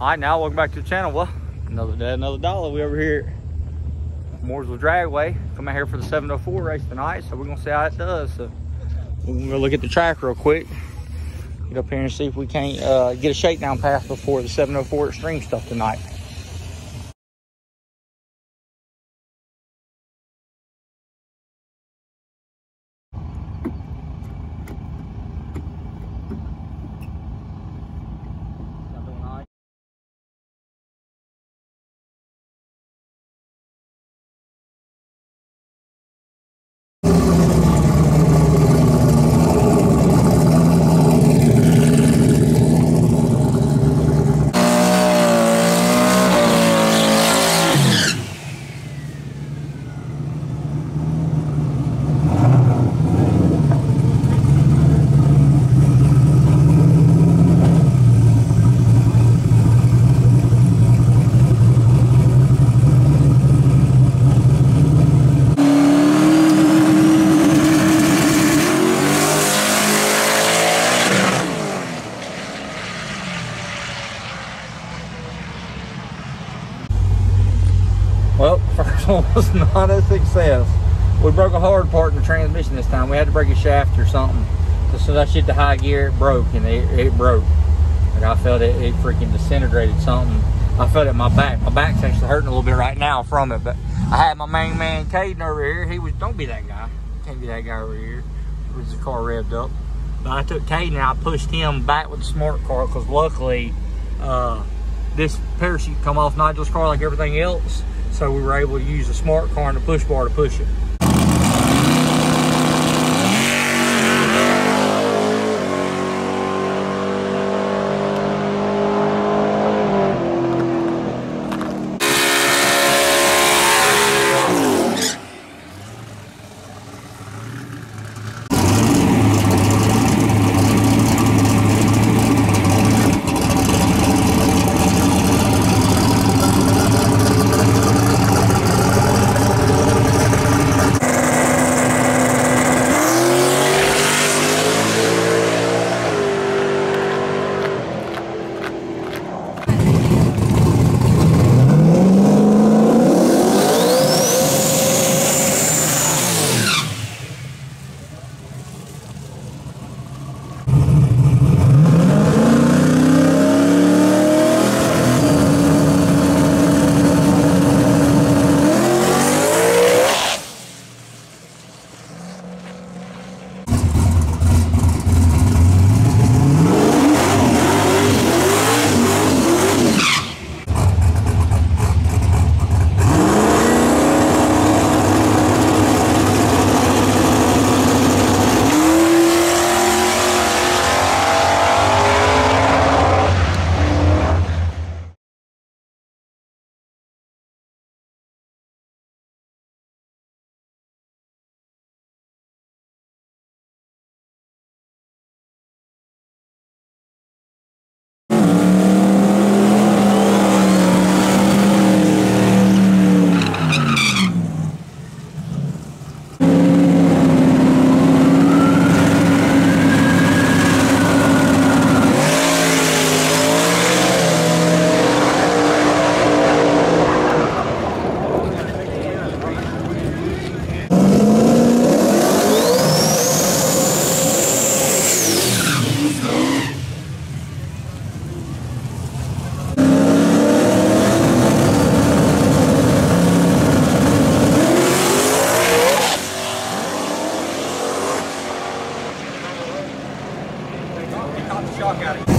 All right, now welcome back to the channel. Well, another day, another dollar. We over here at Mooresville Dragway. Come out here for the 704 race tonight, so we're gonna see how it does. So we're gonna go look at the track real quick. Get up here and see if we can't uh, get a shakedown pass before the 704 Extreme stuff tonight. Y'all doing all right? Well, first was success. We broke a hard part in the transmission this time. We had to break a shaft or something. Soon as I shit the high gear, it broke and it, it broke. Like I felt it, it freaking disintegrated something. I felt it in my back. My back's actually hurting a little bit right now from it. But I had my main man Caden over here. He was, don't be that guy. Can't be that guy over here. Was the car revved up. But I took Caden and I pushed him back with the smart car because luckily uh, this parachute come off Nigel's car like everything else. So we were able to use a smart car and a push bar to push it. fuck out of here.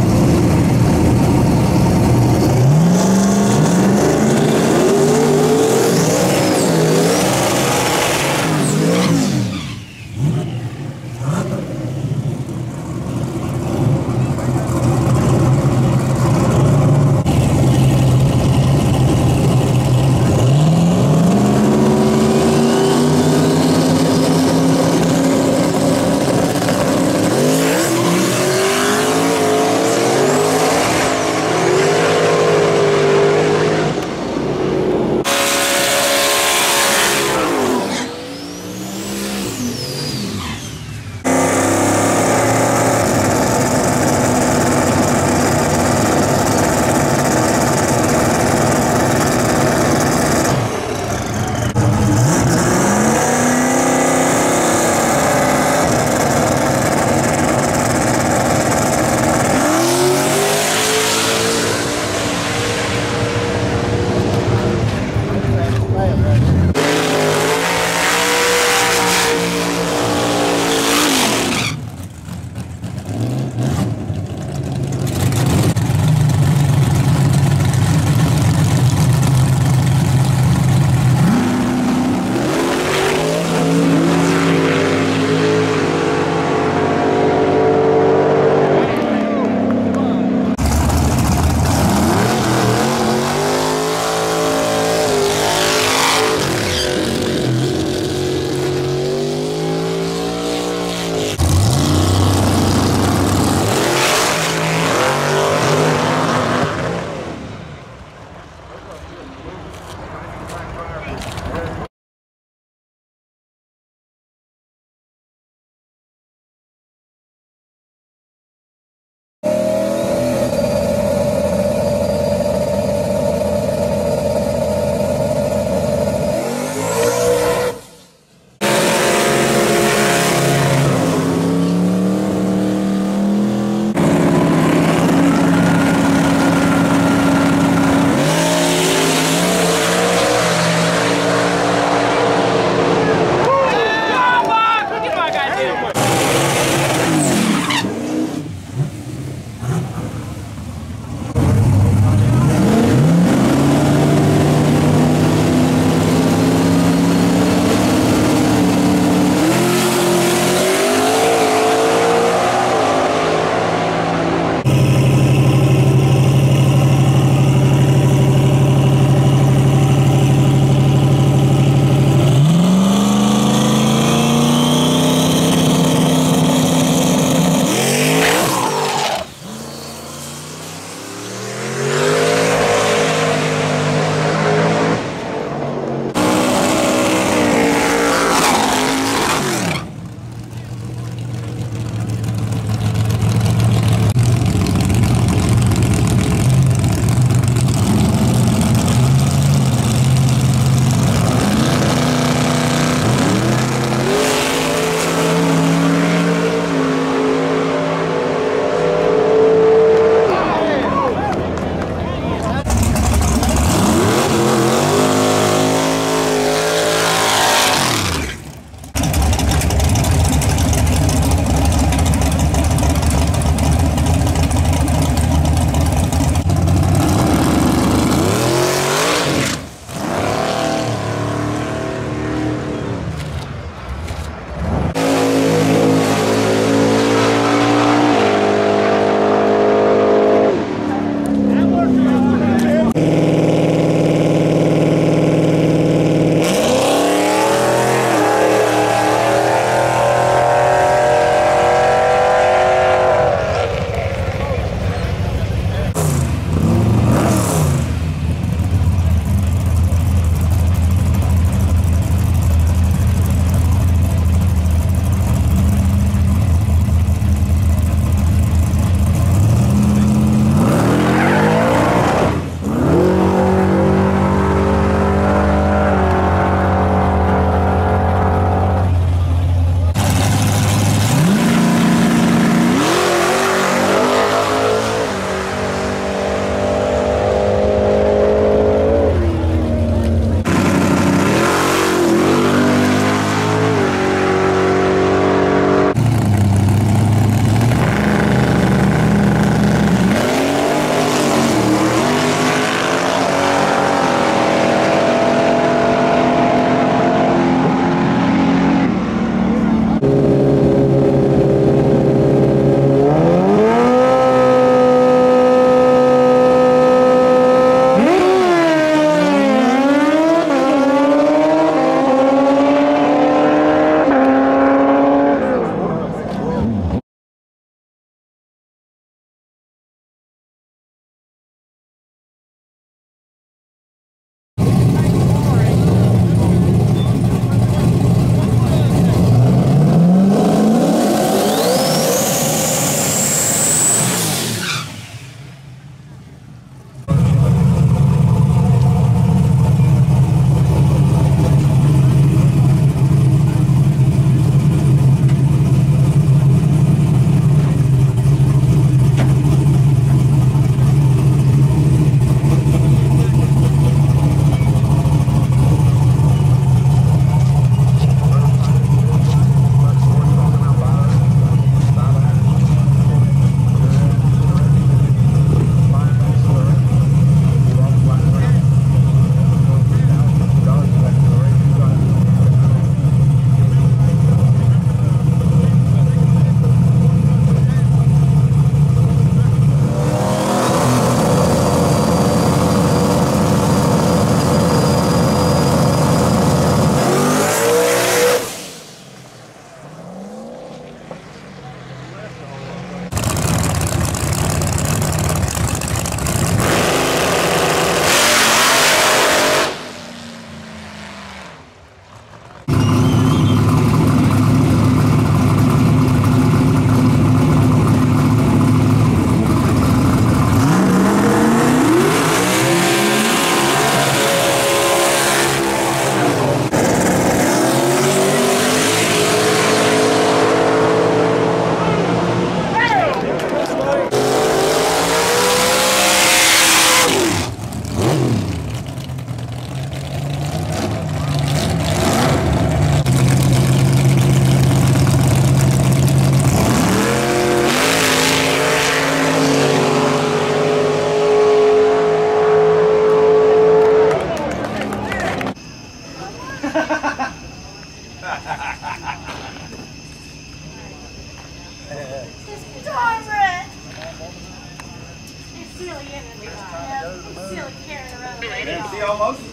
Yeah, see, almost.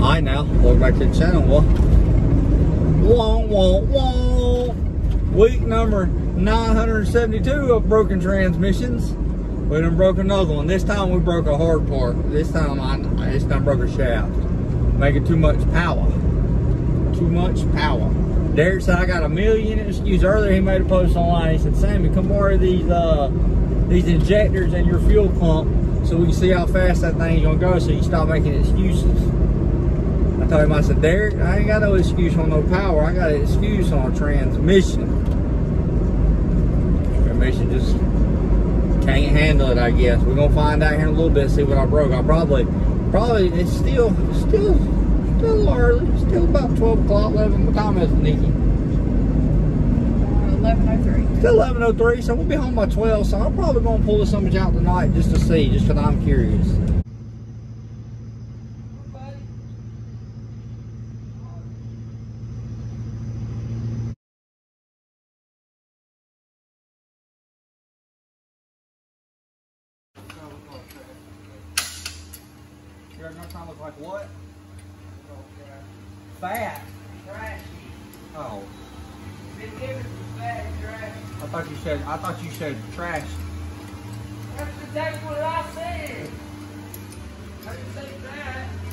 Alright now, welcome back to the channel. Well, wah, wah, wah. Week number 972 of broken transmissions. We done broke another one. This time we broke a hard part. This time I this time broke a shaft. Making too much power. Too much power. Derek said I got a million excuses. Earlier he made a post online. He said, Sammy, come borrow these uh these injectors and your fuel pump so we can see how fast that thing's gonna go so you stop making excuses. I told him, I said, Derek, I ain't got no excuse on no power. I got an excuse on transmission. Just can't handle it, I guess. We're gonna find out here in a little bit, see what I broke. I probably, probably, it's still, still, still early. Still about 12 o'clock, 11. What time is it, Nikki? 1103. Still 11.03, so we'll be home by 12. So I'm probably gonna pull this image out tonight just to see, just because I'm curious. You're gonna try to look like what? Fat. Trashy. Oh. Been given some fat and trashy. I you I thought you said trash. That's exactly what I said. I didn't say that.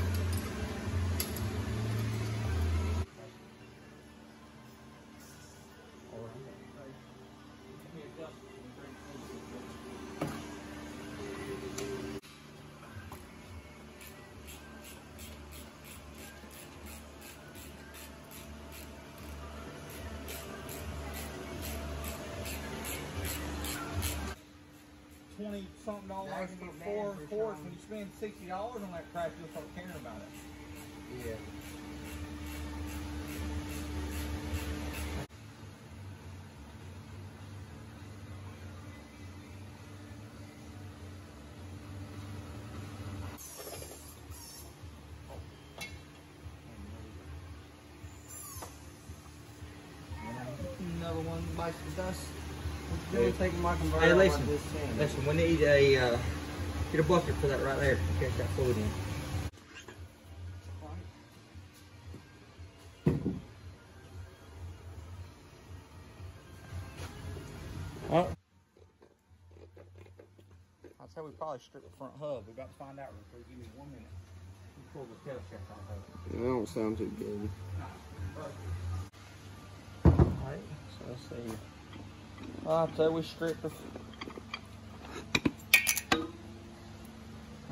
Twenty something dollars for four fours when you spend sixty dollars on that crap you'll start caring about it. Yeah. Another one bites the dust. They're taking my converter. Hey, listen, this thing. listen. We need a uh, get a bucket for that right there. Catch that fluid in. Oh. I'd say we probably strip the front hub. We got to find out real quick. Give me one minute. Let Pull the tail shaft off of it. That don't sound too good. Alright, so let's see. I'd say we strip the.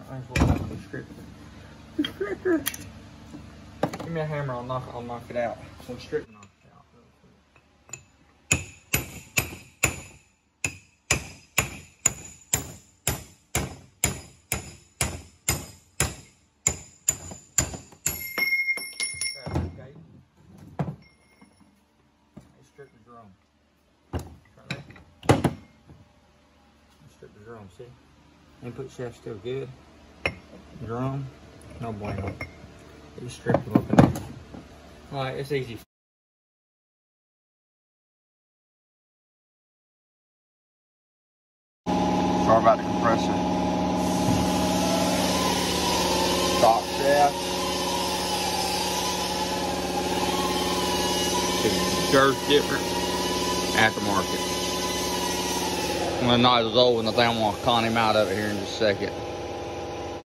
Alright, we'll have to strip the stripper. Give me a hammer, I'll knock, I'll knock it out. We'll strip Input shaft still good. Drum, no bueno. Just strip them up in there. Alright, it's easy. Sorry about the compressor. Stock shaft. Dirt different. Aftermarket. When the nozzle's old, and I think I'm gonna con him out of it here in just a second.